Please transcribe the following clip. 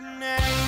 your name.